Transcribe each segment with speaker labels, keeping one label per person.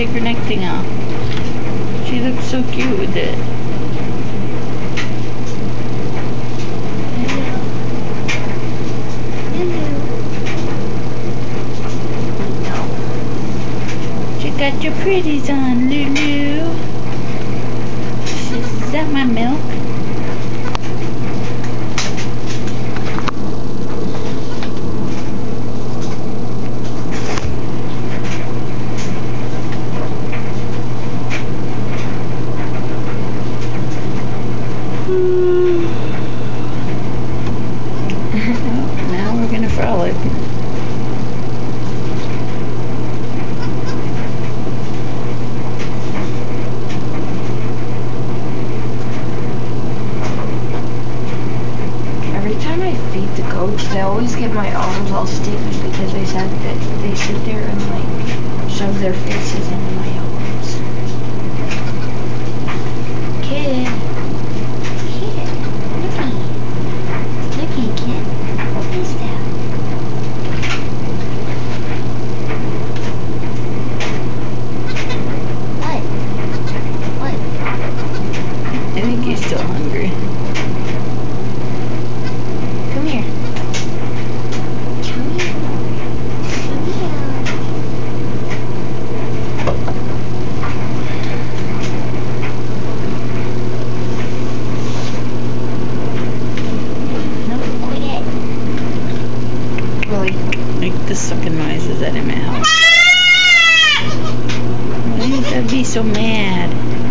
Speaker 1: take her neck thing off. She looks so cute with it. You got your pretties on, Lulu. Is that my milk?
Speaker 2: They always get my arms all sticky because they said that they sit there and like shove their faces into
Speaker 1: the sucking noises that in my house. Why did that be so mad?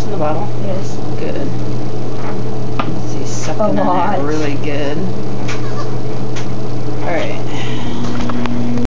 Speaker 1: He collapsing the bottle?
Speaker 2: Yes.
Speaker 1: Good. He's sucking on it really good. Alright.